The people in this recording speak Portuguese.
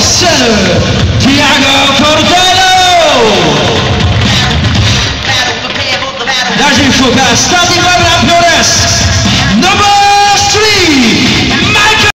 center, Thiago Cordeiro. Da gente jogar, está de quadrado.